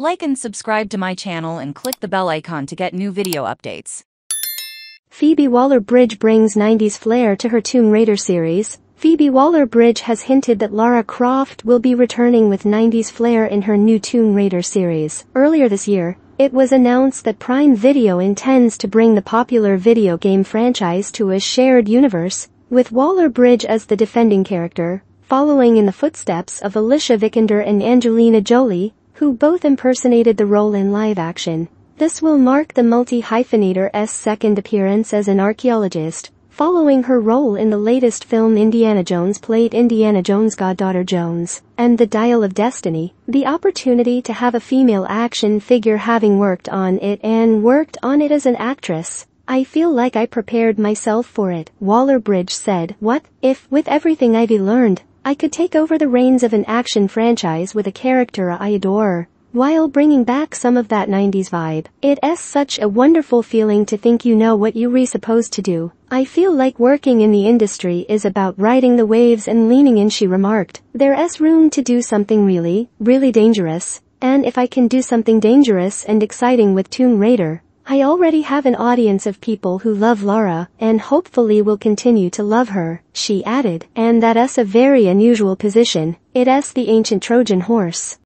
Like and subscribe to my channel and click the bell icon to get new video updates. Phoebe Waller-Bridge brings 90s flair to her Tomb Raider series. Phoebe Waller-Bridge has hinted that Lara Croft will be returning with 90s flair in her new Tomb Raider series. Earlier this year, it was announced that Prime Video intends to bring the popular video game franchise to a shared universe, with Waller-Bridge as the defending character, following in the footsteps of Alicia Vikander and Angelina Jolie, who both impersonated the role in live action. This will mark the multi-hyphenator's second appearance as an archaeologist, following her role in the latest film Indiana Jones played Indiana Jones' goddaughter Jones, and The Dial of Destiny, the opportunity to have a female action figure having worked on it and worked on it as an actress. I feel like I prepared myself for it, Waller-Bridge said. What, if, with everything I've learned, I could take over the reins of an action franchise with a character I adore, while bringing back some of that 90s vibe. It's such a wonderful feeling to think you know what you're supposed to do. I feel like working in the industry is about riding the waves and leaning in she remarked. There's room to do something really, really dangerous, and if I can do something dangerous and exciting with Tomb Raider, I already have an audience of people who love Lara and hopefully will continue to love her, she added, and that's a very unusual position, it's the ancient Trojan horse.